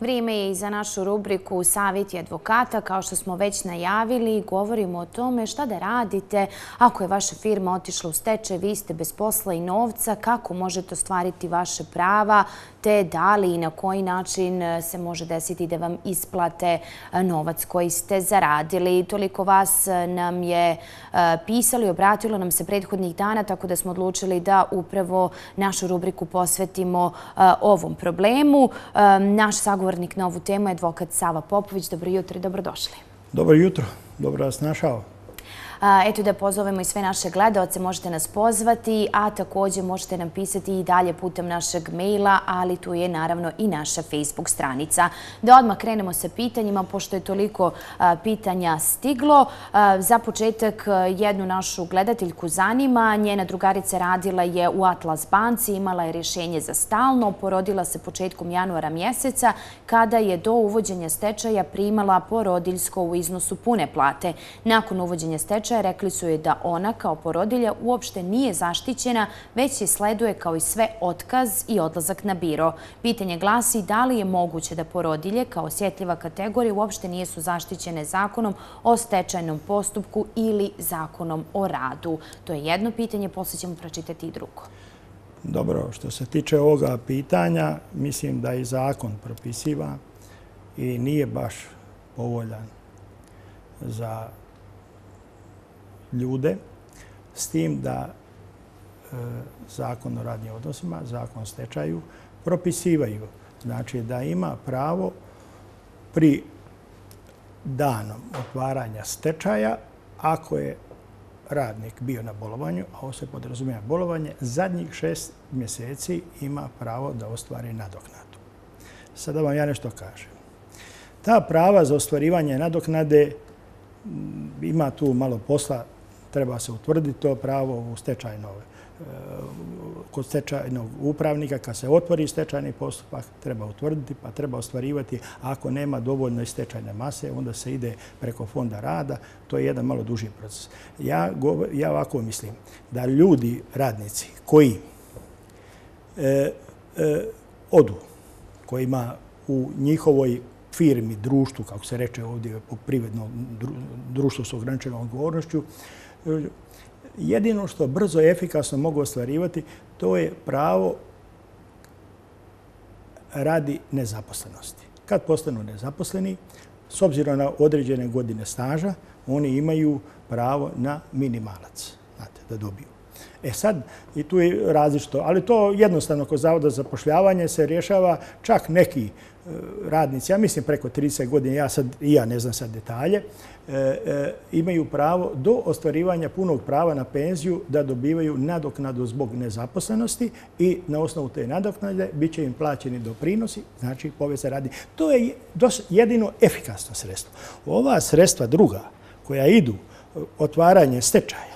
Vrijeme je i za našu rubriku Savjeti advokata. Kao što smo već najavili, govorimo o tome šta da radite ako je vaša firma otišla u steče, vi ste bez posla i novca, kako možete ostvariti vaše prava, te da li i na koji način e, se može desiti da vam isplate e, novac koji ste zaradili. Toliko vas e, nam je pisalo i obratilo nam se prethodnih dana, tako da smo odlučili da upravo našu rubriku posvetimo ovom problemu. Naš naš sagovornik na ovu temu je advokat Sava Popović. Dobro jutro i dobrodošli. Dobro jutro, dobro vas našao. Eto da pozovemo i sve naše gledalce, možete nas pozvati, a također možete nam pisati i dalje putem našeg maila, ali tu je naravno i naša Facebook stranica. Da odmah krenemo sa pitanjima, pošto je toliko pitanja stiglo. Za početak jednu našu gledateljku zanima. Njena drugarica radila je u Atlas banci, imala je rješenje za stalno, porodila se početkom januara mjeseca, kada je do uvođenja stečaja primala porodiljsko u iznosu pune plate. Nakon uvođenja stečaja, stečaja rekli su je da ona kao porodilja uopšte nije zaštićena, već je sleduje kao i sve otkaz i odlazak na biro. Pitanje glasi da li je moguće da porodilje kao osjetljiva kategorija uopšte nije su zaštićene zakonom o stečajnom postupku ili zakonom o radu. To je jedno pitanje, poslije ćemo pročitati i drugo. Dobro, što se tiče ovoga pitanja, mislim da i zakon propisiva i nije baš povoljan za ljude s tim da e, zakon o radnim odnosima, zakon o stečaju, propisivaju. Znači da ima pravo pri danom otvaranja stečaja, ako je radnik bio na bolovanju, a ovo se podrazumije bolovanje, zadnjih šest mjeseci ima pravo da ostvari nadoknadu. Sada vam ja nešto kažem. Ta prava za ostvarivanje nadoknade ima tu malo posla treba se utvrditi to pravo u stečajnoj e, kod stečajnog upravnika, kad se otvori stečajni postupak, treba utvrditi, pa treba ostvarivati. Ako nema dovoljno stečajne mase, onda se ide preko fonda rada. To je jedan malo duži proces. Ja, ja ovako mislim da ljudi, radnici, koji e, e, odu, koji ima u njihovoj firmi, društvu, kako se reče ovdje, po privednom društvu s ograničenom odgovornošću, jedino što brzo i efikasno mogu ostvarivati, to je pravo radi nezaposlenosti. Kad postanu nezaposleni, s obzirom na određene godine staža, oni imaju pravo na minimalac znate, da dobiju. E sad, i tu je različito, ali to jednostavno kod Zavoda za pošljavanje se rješava čak neki e, radnici, ja mislim preko 30 godina, ja sad, i ja ne znam sad detalje, e, e, imaju pravo do ostvarivanja punog prava na penziju da dobivaju nadoknadu zbog nezaposlenosti i na osnovu te nadoknade bit će im plaćeni doprinosi, znači poveza radi. To je jedino efikasno sredstvo. Ova sredstva druga koja idu e, otvaranje stečaja,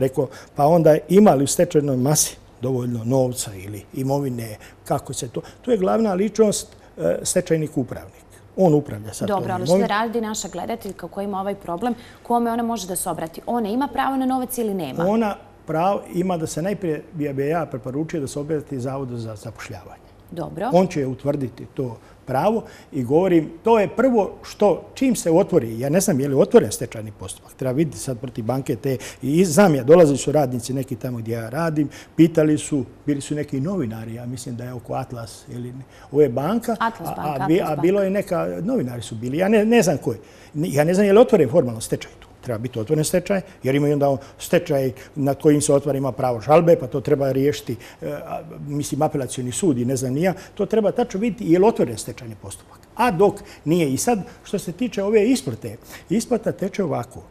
preko, pa onda imali u stečajnoj masi dovoljno novca ili imovine, kako se to... To je glavna ličnost e, stečajnik upravnik. On upravlja sa Dobro, ali što radi naša gledateljka koja ima ovaj problem, kome ona može da se obrati? Ona ima pravo na novac ili nema? Ona pravo ima da se najprije, bi ja preporučio da se obrati Zavodu za zapošljavanje. Dobro. On će utvrditi to pravo i govorim, to je prvo što, čim se otvori, ja ne znam je li otvoren stečajni postupak, treba vidjeti sad proti banke te, i znam ja, dolazili su radnici neki tamo gdje ja radim, pitali su, bili su neki novinari, ja mislim da je oko Atlas ili ovo je banka, Atlas a, Atlas a, a bilo je neka, novinari su bili, ja ne, ne znam koji, ja ne znam je li otvoren formalno stečaj tu treba biti otvoren stečaj, jer imaju onda stečaj na kojim se otvara ima pravo žalbe, pa to treba riješiti, eh, mislim, apelacijoni sud i ne znam nija, to treba tačno vidjeti je li otvoren stečajni postupak. A dok nije i sad, što se tiče ove isplate, isplata teče ovako.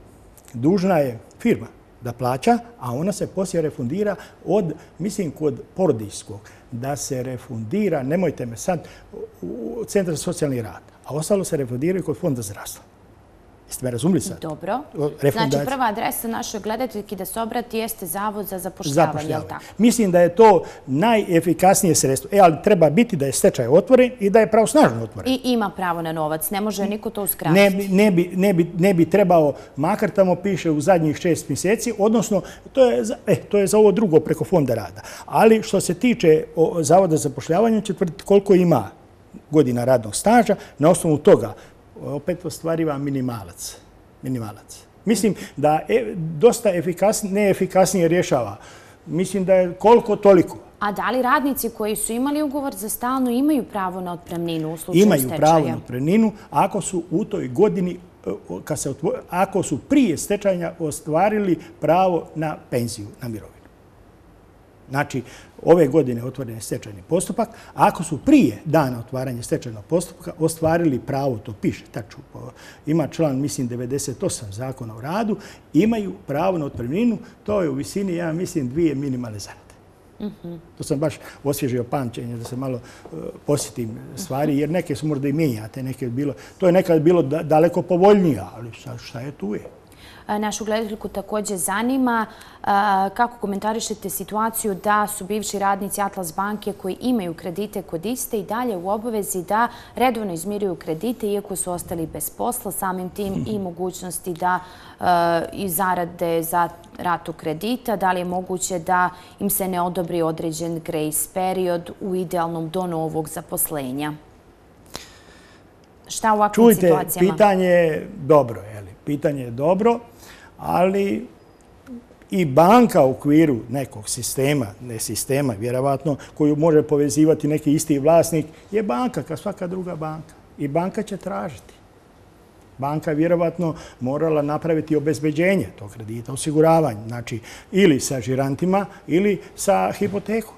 Dužna je firma da plaća, a ona se poslije refundira od, mislim, kod porodijskog, da se refundira, nemojte me sad, u Centar za socijalni rad, a ostalo se refundiraju kod fonda zdravstva. Jeste me razumili sad? Dobro. Znači, prva adresa našoj gledateljki da se obrati jeste Zavod za zapošljavanje, je tako? Mislim da je to najefikasnije sredstvo. E, ali treba biti da je stečaj otvoren i da je pravo snažno otvoren. I ima pravo na novac. Ne može niko to uskratiti. Ne, ne, bi, ne, bi, ne bi trebao, makar tamo piše u zadnjih šest mjeseci, odnosno, to je, za, eh, to je za ovo drugo preko fonda rada. Ali što se tiče o, Zavoda za zapošljavanje, će tvrditi koliko ima godina radnog staža, na osnovu toga opet ostvariva minimalac. Minimalac. Mislim da je dosta neefikasnije rješava. Mislim da je koliko toliko. A da li radnici koji su imali ugovor za stalno imaju pravo na otpremninu u slučaju stečaja? Imaju pravo na otpremninu ako su u toj godini ako su prije stečanja ostvarili pravo na penziju, na mirovinu. Znači, ove godine otvoren je stečajni postupak, a ako su prije dana otvaranja stečajnog postupka ostvarili pravo, to piše, ima član, mislim, 98 zakona o radu, imaju pravo na otpremninu, to je u visini, ja mislim, dvije minimalne zarade. To sam baš osvježio pamćenje da se malo e, posjetim stvari, jer neke su možda i mijenjate. To je nekad bilo daleko povoljnije, ali šta je tu je? Našu gledateljku također zanima kako komentarišete situaciju da su bivši radnici Atlas banke koji imaju kredite kod iste i dalje u obavezi da redovno izmiruju kredite iako su ostali bez posla, samim tim i mogućnosti da zarade za ratu kredita. Da li je moguće da im se ne odobri određen grace period u idealnom do novog zaposlenja? Šta u ovakvim situacijama? Čujte, pitanje je dobro. Pitanje je dobro ali i banka u okviru nekog sistema, ne sistema, vjerovatno, koju može povezivati neki isti vlasnik, je banka, kao svaka druga banka. I banka će tražiti. Banka vjerovatno morala napraviti obezbeđenje tog kredita, osiguravanje, znači ili sa žirantima ili sa hipotekom.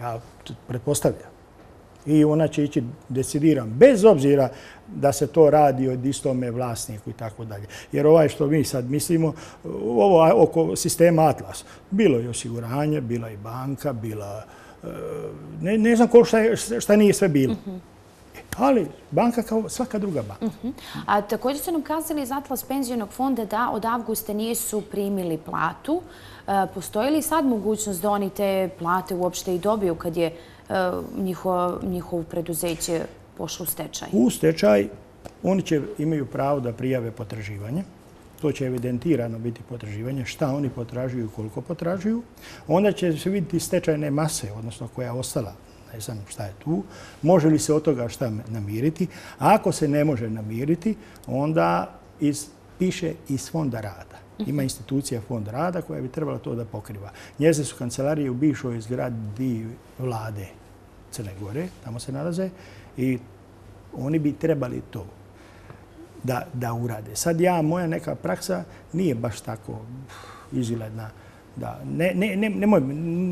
Ja pretpostavljam i ona će ići decidiran, bez obzira da se to radi od istome vlasniku i tako dalje. Jer ovaj što mi sad mislimo, ovo oko sistema Atlas, bilo je osiguranje, bila i banka, bila... E, ne, ne znam šta, šta nije sve bilo. Mhm. Ali banka kao svaka druga banka. Mhm. A također su nam kazali iz Atlas penzijonog fonda da od avgusta nisu primili platu. E, postoji li sad mogućnost da oni te plate uopšte i dobiju kad je E, njihovo preduzeće pošlo u stečaj? U stečaj oni će imaju pravo da prijave potraživanje. To će evidentirano biti potraživanje, šta oni potražuju i koliko potražuju. Onda će se vidjeti stečajne mase, odnosno koja je ostala, ne znam šta je tu, može li se od toga šta namiriti. A ako se ne može namiriti, onda piše iz fonda rada. Ima institucija Fond rada koja bi trebala to da pokriva. Njeze su kancelarije u bivšoj zgradi vlade Crne Gore, tamo se nalaze, i oni bi trebali to da, da urade. Sad ja, moja neka praksa nije baš tako izgledna. Da, ne, ne, ne, ne,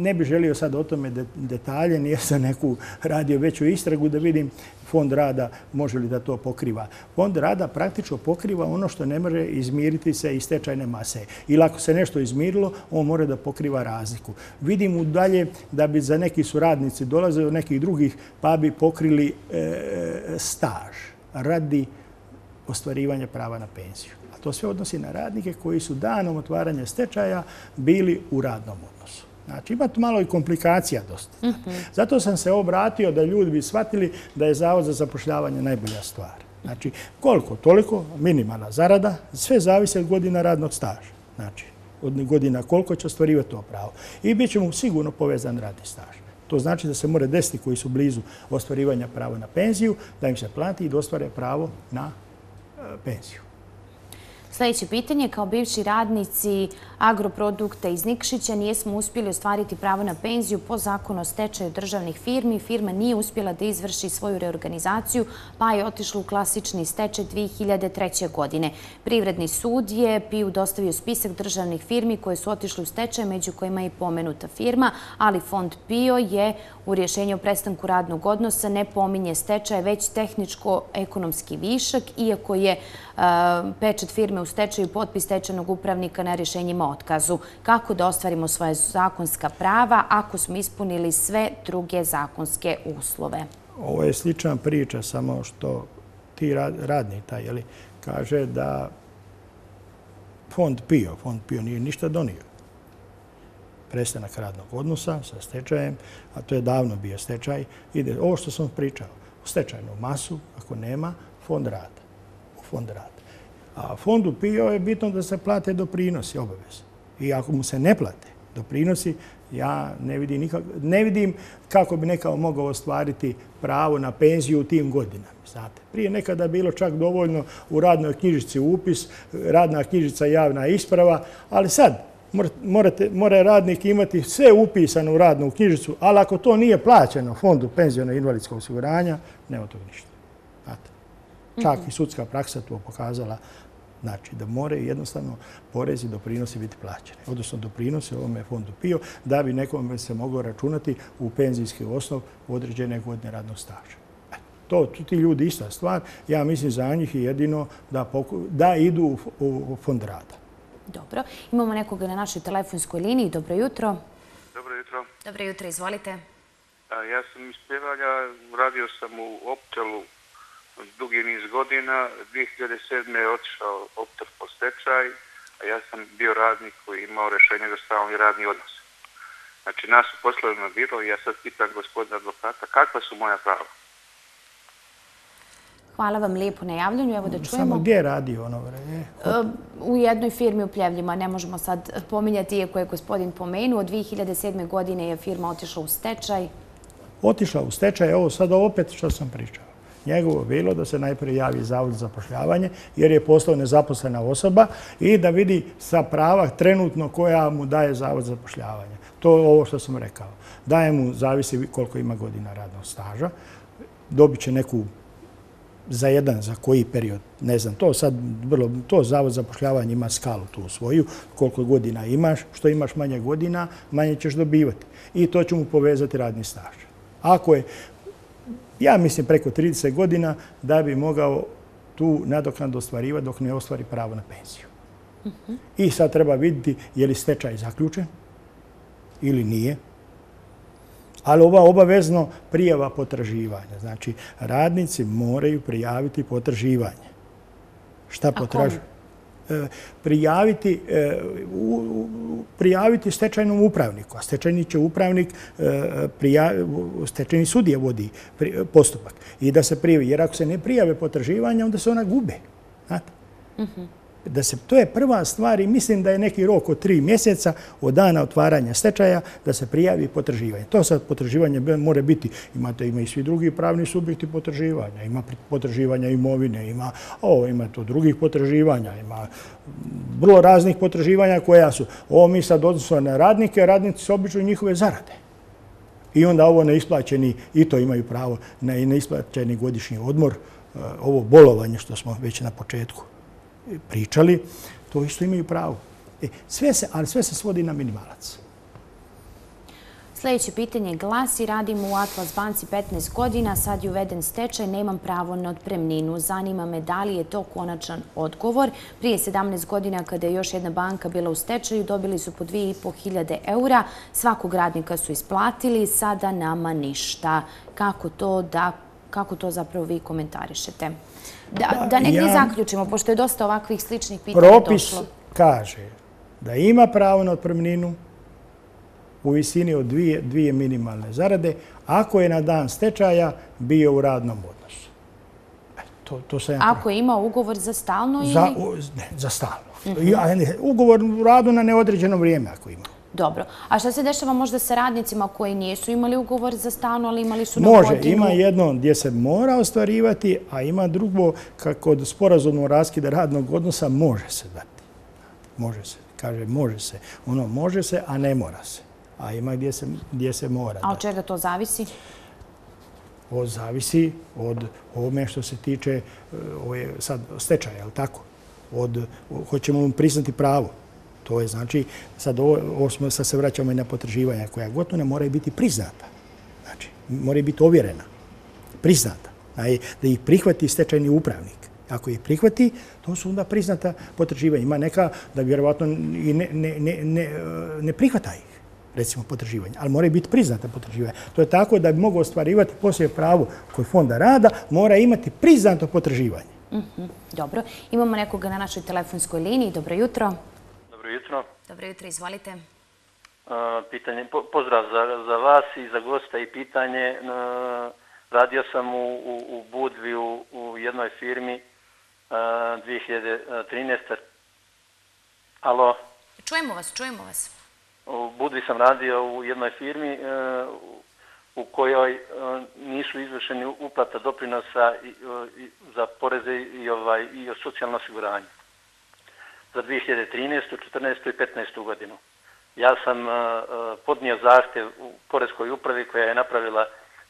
ne bi želio sad o tome detalje, nije sam neku radio veću istragu da vidim fond rada može li da to pokriva. Fond rada praktično pokriva ono što ne može izmiriti se iz tečajne mase. Ili ako se nešto izmirilo, on mora da pokriva razliku. Vidim u dalje da bi za neki su radnici dolaze od nekih drugih pa bi pokrili e, e staž radi ostvarivanja prava na penziju. A to sve odnosi na radnike koji su danom otvaranja stečaja bili u radnom odnosu. Znači, ima tu malo i komplikacija dosta. Mhm. Zato sam se obratio da ljudi bi shvatili da je Zavod za zapošljavanje najbolja stvar. Znači, koliko, toliko, minimalna zarada, sve zavise od godina radnog staža. Znači, od godina koliko će ostvarivati to pravo. I bit će mu sigurno povezan radni staž. To znači da se more desiti koji su blizu ostvarivanja prava na penziju, da im se plati i da ostvare pravo na e, penziju. Sljedeće pitanje, kao bivši radnici agroprodukta iz Nikšića nijesmo uspjeli ostvariti pravo na penziju po zakonu o stečaju državnih firmi. Firma nije uspjela da izvrši svoju reorganizaciju, pa je otišla u klasični stečaj 2003. godine. Privredni sud je PIU dostavio spisak državnih firmi koje su otišli u stečaj, među kojima je pomenuta firma, ali fond PIO je u rješenju o prestanku radnog odnosa ne pominje stečaj, već tehničko-ekonomski višak, iako je Ehm, pečet firme u stečaju potpis stečajnog upravnika na rješenjima otkazu. Kako da ostvarimo svoje zakonska prava ako smo ispunili sve druge zakonske uslove? Ovo je slična priča, samo što ti radni taj, kaže da fond PIO, fond PIO nije ništa donio. Prestanak radnog odnosa sa stečajem, a to je davno bio stečaj, ide ovo što sam pričao, u stečajnu masu, ako nema, fond rada fond rada. A fondu PIO je bitno da se plate doprinosi obavez. I ako mu se ne plate, doprinosi, ja ne vidim, nikak, ne vidim kako bi nekao mogao ostvariti pravo na penziju u tim godinama. Znate, prije nekada je bilo čak dovoljno u radnoj knjižici upis, radna knjižica javna isprava, ali sad morate, mora radnik imati sve upisano u radnu knjižicu, ali ako to nije plaćeno fondu penzijona i invalidskog osiguranja, nema toga ništa. Čak i sudska praksa to pokazala Znači da more jednostavno porezi i doprinosi biti plaćeni. Odnosno doprinose ovome fondu PIO da bi nekom se moglo računati u penzijski osnov u određene godine radnog staža. E, to ti ljudi ista stvar. Ja mislim za njih jedino da, da idu u, fond rada. Dobro. Imamo nekoga na našoj telefonskoj liniji. Dobro jutro. Dobro jutro. Dobro jutro, izvolite. Ja sam iz Pjevalja, radio sam u Optelu dugi niz godina. 2007. je otišao opter po stečaj, a ja sam bio radnik koji imao rešenje za stalni radni odnos. Znači, nas su poslali na biro i ja sad pitan gospodina advokata kakva su moja prava. Hvala vam lijepo na javljanju. Evo da čujemo. Samo gdje je radio ono vreme? U jednoj firmi u Pljevljima. Ne možemo sad pominjati, iako je gospodin pomenuo. 2007. godine je firma otišla u stečaj. Otišla u stečaj. Evo sad opet što sam pričao njegovo bilo da se najprije javi zavod za zapošljavanje jer je postao nezaposlena osoba i da vidi sa prava trenutno koja mu daje zavod za zapošljavanje. To je ovo što sam rekao. Daje mu, zavisi koliko ima godina radnog staža, dobit će neku za jedan, za koji period, ne znam, to sad vrlo, to zavod za pošljavanje ima skalu tu svoju, koliko godina imaš, što imaš manje godina, manje ćeš dobivati. I to će mu povezati radni staž. Ako je ja mislim preko 30 godina da bi mogao tu nadoknadu ostvarivati dok ne ostvari pravo na penziju. I sad treba vidjeti je li stečaj zaključen ili nije. Ali ova obavezno prijava potraživanja. Znači, radnici moraju prijaviti potraživanje. Šta potražuju? E, prijaviti, e, prijaviti stečajnom upravniku, a stečajni će upravnik, e, stečajni sudija vodi postupak i da se prijavi. Jer ako se ne prijave potraživanja, onda se ona gube. Znate? Mhm da se, to je prva stvar i mislim da je neki rok od tri mjeseca od dana otvaranja stečaja da se prijavi potraživanje. To sad potraživanje mora biti, imate ima i svi drugi pravni subjekti potraživanja, ima potraživanja imovine, ima, o, ima to drugih potraživanja, ima mm, vrlo raznih potraživanja koja su. Ovo mi sad odnosno na radnike, radnici su obično njihove zarade. I onda ovo neisplaćeni, i to imaju pravo na neisplaćeni godišnji odmor, e, ovo bolovanje što smo već na početku pričali, to isto imaju pravo. E, sve se, ali sve se svodi na minimalac. Sljedeće pitanje glasi, radim u Atlas banci 15 godina, sad je uveden stečaj, nemam pravo na odpremninu. Zanima me da li je to konačan odgovor. Prije 17 godina kada je još jedna banka bila u stečaju, dobili su po 2500 eura, svakog radnika su isplatili, sada nama ništa. Kako to, da, kako to zapravo vi komentarišete? Da, da negdje zaključimo, pošto je dosta ovakvih sličnih pitanja došlo. Propis kaže da ima pravo na otpremninu u visini od dvije, dvije minimalne zarade, ako je na dan stečaja bio u radnom odnosu. E, to, to se ako ima ugovor za stalno ili... Za, ne, za stalno. -hmm. Ugovor u radu na neodređeno vrijeme ako ima. Dobro. A šta se dešava možda sa radnicima koji nisu imali ugovor za stanu, ali imali su na Može. Ima jedno gdje se mora ostvarivati, a ima drugo kako od sporazumnog raskida radnog odnosa može se dati. Može se. Kaže, može se. Ono može se, a ne mora se. A ima gdje se, gdje se mora. A od čega to zavisi? O, zavisi od ovome što se tiče e, ove, sad, stečaja, je li tako? Od, hoćemo mu priznati pravo. To je znači, sad ovo, ovo smo, sad se vraćamo i na potraživanja koja gotovo ne moraju biti priznata. Znači, moraju biti ovjerena, priznata. Znači, da ih prihvati stečajni upravnik. Ako ih prihvati, to su onda priznata potraživanja. Ima neka da vjerovatno i ne, ne, ne, ne, ne prihvata ih recimo potraživanja, ali moraju biti priznata potraživanja. To je tako da bi mogao ostvarivati poslije pravo koje fonda rada, mora imati priznato potraživanje. Mm -hmm. Dobro. Imamo nekoga na našoj telefonskoj liniji. Dobro jutro. Dobro jutro. Dobro jutro, izvolite. Pitanje, pozdrav za, za vas i za gosta i pitanje. Radio sam u, u, u Budvi u, u jednoj firmi 2013. Alo? Čujemo vas, čujemo vas. u Budvi sam radio u jednoj firmi u kojoj nisu izvršeni uplata doprinosa za poreze i, ovaj, i socijalno osiguranje za 2013. 14. i 15. godinu. Ja sam eh, eh, podnio zahtev u Poreskoj upravi koja je napravila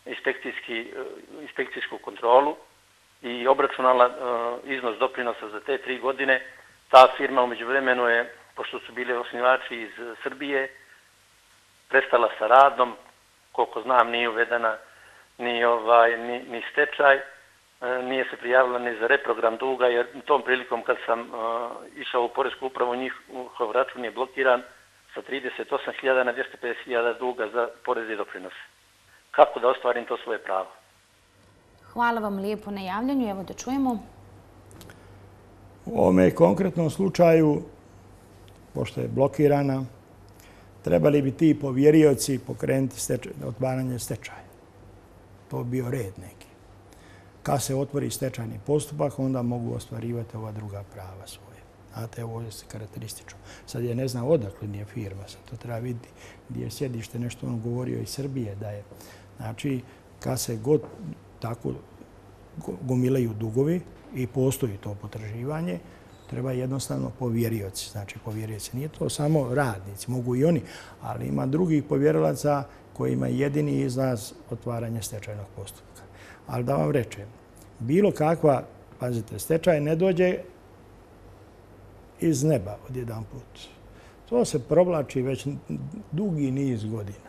inspekcijski, eh, inspekcijsku kontrolu i obračunala iznos doprinosa za te tri godine. Ta firma umeđu vremenu je, pošto su bili osnivači iz Srbije, prestala sa radom, koliko znam nije uvedena ni, ovaj, ni, ni stečaj, nije se prijavila ni za reprogram duga, jer tom prilikom kad sam uh, išao u Poresku upravu, njihov račun je blokiran, sa 38.000 na 250.000 duga za poreze i doprinose. Kako da ostvarim to svoje pravo? Hvala vam lijepo na javljanju. Evo da čujemo. U ovome konkretnom slučaju, pošto je blokirana, trebali bi ti povjerioci pokrenuti otvaranje stečaja. To bi bio red neki. Kad se otvori stečajni postupak, onda mogu ostvarivati ova druga prava svoje. Znate, ovo je karakteristično. Sad je ne znam odakle nije firma, sad to treba vidjeti gdje je sjedište, nešto on govorio iz Srbije da je. Znači, kad se god tako gomilaju dugovi i postoji to potraživanje, treba jednostavno povjerioci. Znači, povjerioci nije to samo radnici, mogu i oni, ali ima drugih povjerilaca kojima jedini izlaz otvaranje stečajnog postupka. Ali da vam rečem, bilo kakva, pazite, stečaj ne dođe iz neba od jedan put. To se provlači već dugi niz godina.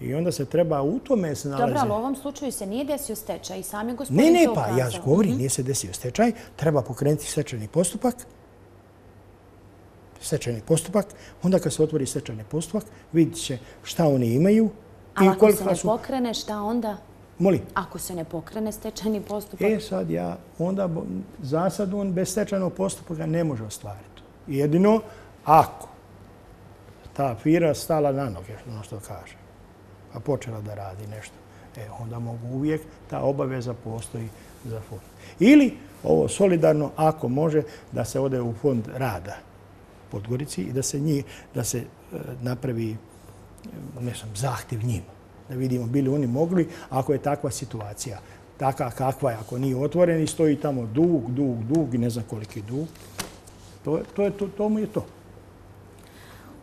I onda se treba u tome se nalazi... Dobro, ali u ovom slučaju se nije desio stečaj i sami gospodin Ne, ne, pa ja govorim, mhm. nije se desio stečaj. Treba pokrenuti stečajni postupak. Stečajni postupak. Onda kad se otvori stečajni postupak, vidit će šta oni imaju. Ali ako se ne pokrene, šta onda? Molim? Ako se ne pokrene stečajni postupak? E sad ja, onda za sad on bez stečajnog postupaka ne može ostvariti. Jedino ako ta fira stala na noge, ono što kaže, pa počela da radi nešto, e, onda mogu uvijek, ta obaveza postoji za fond. Ili ovo solidarno, ako može, da se ode u fond rada Podgorici i da se, njih, da se e, napravi ne znam, zahtjev njima da vidimo bili oni mogli ako je takva situacija. Taka kakva je, ako nije otvoren i stoji tamo dug, dug, dug i ne znam koliki dug. To, to, je, to, to mu je to.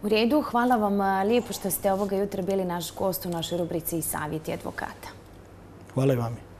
U redu, hvala vam lijepo što ste ovoga jutra bili naš gost u našoj rubrici Savjeti advokata. Hvala i vami.